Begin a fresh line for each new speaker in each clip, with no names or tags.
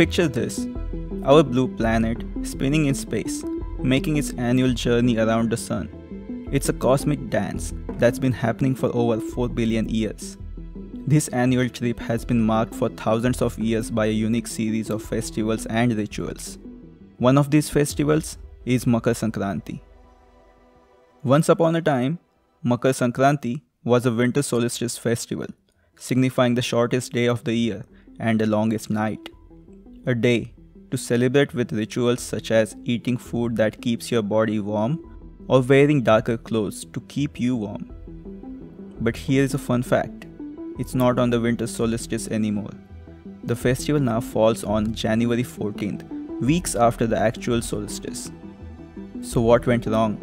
Picture this our blue planet spinning in space, making its annual journey around the sun. It's a cosmic dance that's been happening for over 4 billion years. This annual trip has been marked for thousands of years by a unique series of festivals and rituals. One of these festivals is Makar Sankranti. Once upon a time, Makar Sankranti was a winter solstice festival, signifying the shortest day of the year and the longest night. A day to celebrate with rituals such as eating food that keeps your body warm or wearing darker clothes to keep you warm. But here is a fun fact it's not on the winter solstice anymore. The festival now falls on January 14th, weeks after the actual solstice. So, what went wrong?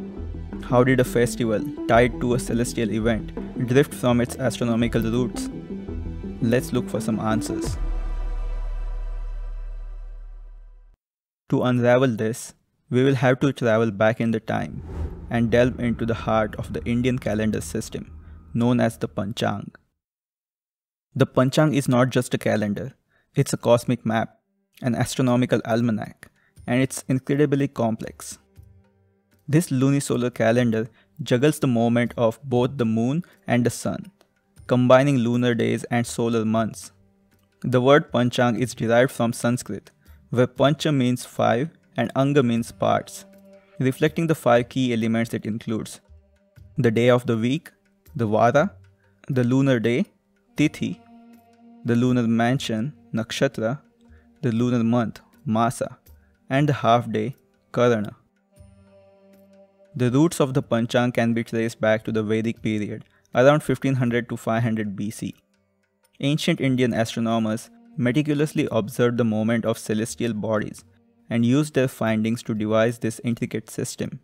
How did a festival tied to a celestial event drift from its astronomical roots? Let's look for some answers. To unravel this, we will have to travel back in the time and delve into the heart of the Indian calendar system, known as the Panchang. The Panchang is not just a calendar, it's a cosmic map, an astronomical almanac, and it's incredibly complex. This lunisolar calendar juggles the movement of both the moon and the sun, combining lunar days and solar months. The word Panchang is derived from Sanskrit, where Pancha means five and Anga means parts, reflecting the five key elements it includes the day of the week, the Vara, the lunar day, Tithi, the lunar mansion, Nakshatra, the lunar month, Masa, and the half day, Karana. The roots of the Panchang can be traced back to the Vedic period, around 1500 to 500 BC. Ancient Indian astronomers meticulously observed the movement of celestial bodies and used their findings to devise this intricate system.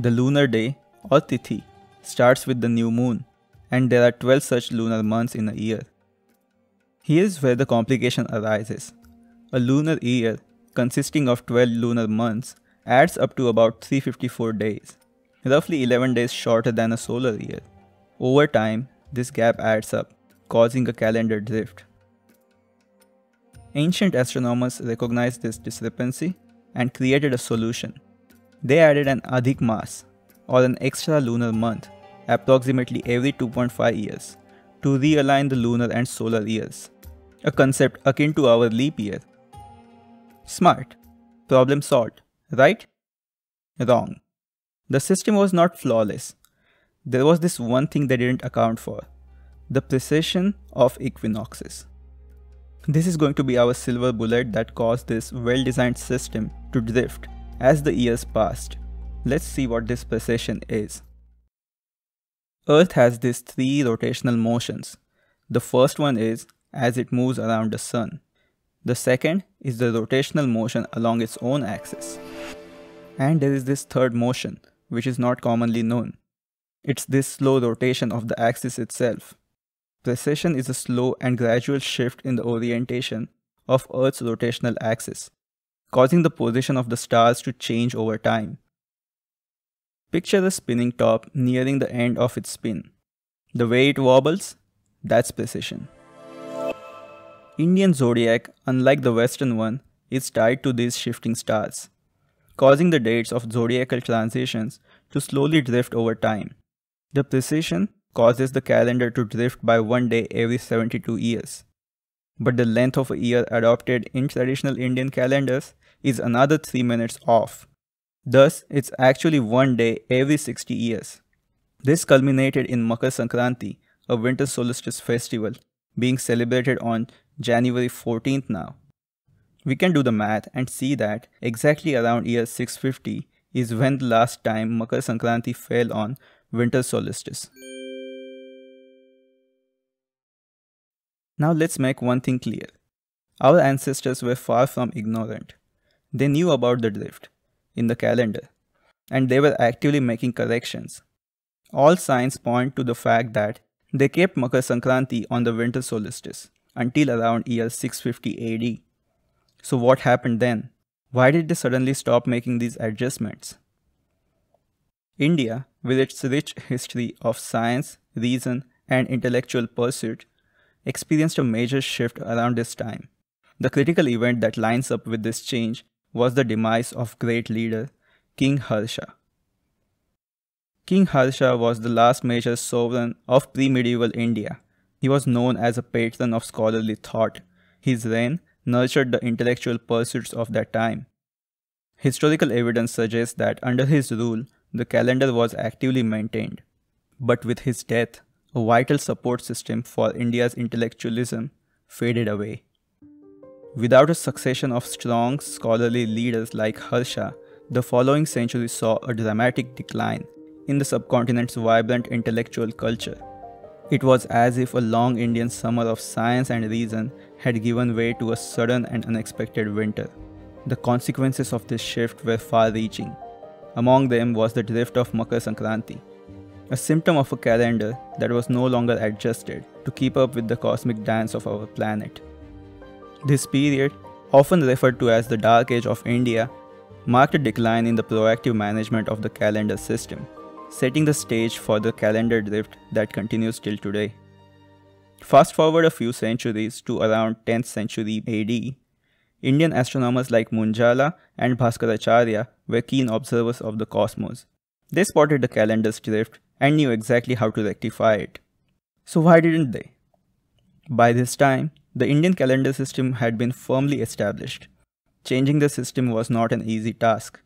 The lunar day, or Tithi, starts with the new moon, and there are 12 such lunar months in a year. Here's where the complication arises. A lunar year, consisting of 12 lunar months, adds up to about 354 days, roughly 11 days shorter than a solar year. Over time, this gap adds up, causing a calendar drift. Ancient astronomers recognized this discrepancy and created a solution. They added an Adhik Mas, or an extra lunar month, approximately every 2.5 years, to realign the lunar and solar years, a concept akin to our leap year. Smart. Problem solved. Right? Wrong. The system was not flawless. There was this one thing they didn't account for the precession of equinoxes. This is going to be our silver bullet that caused this well designed system to drift as the years passed. Let's see what this precession is. Earth has these three rotational motions. The first one is as it moves around the sun. The second is the rotational motion along its own axis. And there is this third motion, which is not commonly known. It's this slow rotation of the axis itself. Precession is a slow and gradual shift in the orientation of Earth's rotational axis, causing the position of the stars to change over time. Picture the spinning top nearing the end of its spin. The way it wobbles, that's precession. Indian zodiac, unlike the Western one, is tied to these shifting stars, causing the dates of zodiacal transitions to slowly drift over time. The precession causes the calendar to drift by one day every 72 years. But the length of a year adopted in traditional Indian calendars is another 3 minutes off. Thus, it's actually one day every 60 years. This culminated in Makar Sankranti, a winter solstice festival, being celebrated on January 14th now. We can do the math and see that exactly around year 650 is when the last time Makar Sankranti fell on winter solstice. Now let's make one thing clear. Our ancestors were far from ignorant. They knew about the drift in the calendar and they were actively making corrections. All signs point to the fact that they kept Makar Sankranti on the winter solstice until around year 650 AD. So what happened then? Why did they suddenly stop making these adjustments? India, with its rich history of science, reason, and intellectual pursuit, experienced a major shift around this time. The critical event that lines up with this change was the demise of great leader King Harsha. King Harsha was the last major sovereign of pre-medieval India. He was known as a patron of scholarly thought. His reign nurtured the intellectual pursuits of that time. Historical evidence suggests that under his rule, the calendar was actively maintained. But with his death, a vital support system for India's intellectualism faded away. Without a succession of strong scholarly leaders like Harsha, the following century saw a dramatic decline in the subcontinent's vibrant intellectual culture. It was as if a long Indian summer of science and reason had given way to a sudden and unexpected winter. The consequences of this shift were far reaching. Among them was the drift of Makar Sankranti, a symptom of a calendar that was no longer adjusted to keep up with the cosmic dance of our planet. This period, often referred to as the Dark Age of India, marked a decline in the proactive management of the calendar system, setting the stage for the calendar drift that continues till today. Fast forward a few centuries to around 10th century AD, Indian astronomers like Munjala and Bhaskaracharya were keen observers of the cosmos. They spotted the calendar's drift and knew exactly how to rectify it. So why didn't they? By this time, the Indian calendar system had been firmly established. Changing the system was not an easy task.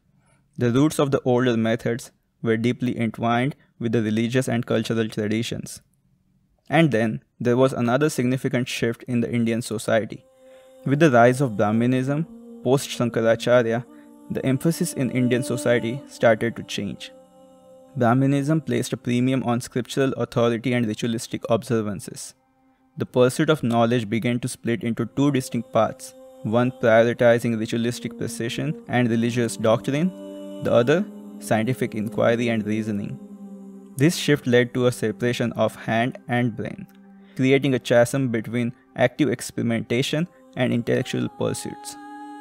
The roots of the older methods were deeply entwined with the religious and cultural traditions. And then, there was another significant shift in the Indian society. With the rise of Brahminism, post Shankaracharya, the emphasis in Indian society started to change. Brahminism placed a premium on scriptural authority and ritualistic observances. The pursuit of knowledge began to split into two distinct paths one prioritizing ritualistic precision and religious doctrine, the other, scientific inquiry and reasoning. This shift led to a separation of hand and brain, creating a chasm between active experimentation and intellectual pursuits.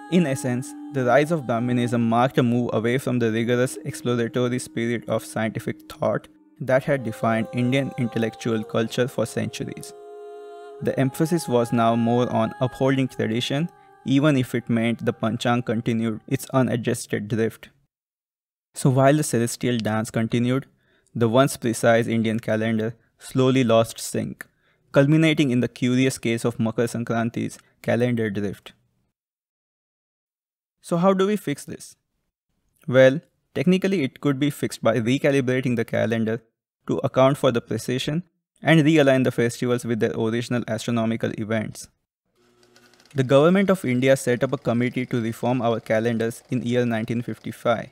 In essence, the rise of Brahminism marked a move away from the rigorous exploratory spirit of scientific thought that had defined Indian intellectual culture for centuries. The emphasis was now more on upholding tradition, even if it meant the Panchang continued its unadjusted drift. So while the celestial dance continued, the once precise Indian calendar slowly lost sync, culminating in the curious case of Makar Sankranti's calendar drift. So how do we fix this? Well, technically it could be fixed by recalibrating the calendar to account for the precession and realign the festivals with their original astronomical events. The government of India set up a committee to reform our calendars in year 1955,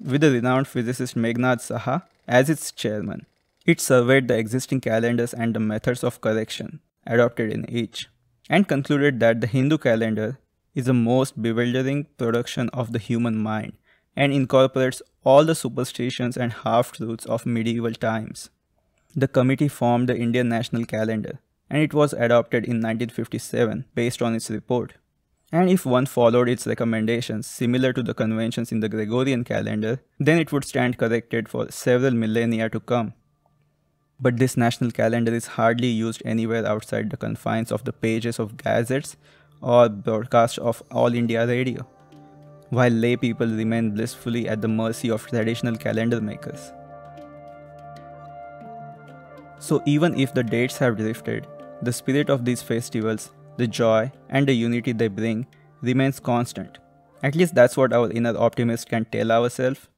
with the renowned physicist Meghnad Saha as its chairman. It surveyed the existing calendars and the methods of correction adopted in each, and concluded that the Hindu calendar is the most bewildering production of the human mind and incorporates all the superstitions and half-truths of medieval times. The committee formed the Indian National Calendar and it was adopted in 1957 based on its report. And if one followed its recommendations similar to the conventions in the Gregorian calendar, then it would stand corrected for several millennia to come. But this national calendar is hardly used anywhere outside the confines of the pages of gazettes or broadcast of All India Radio, while lay people remain blissfully at the mercy of traditional calendar makers. So even if the dates have drifted, the spirit of these festivals, the joy and the unity they bring remains constant. At least that's what our inner optimist can tell ourselves.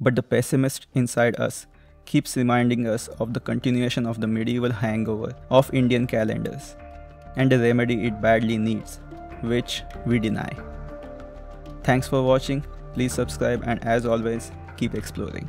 But the pessimist inside us keeps reminding us of the continuation of the medieval hangover of Indian calendars and the remedy it badly needs, which we deny. Thanks for watching, please subscribe and as always, keep exploring.